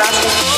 Rascal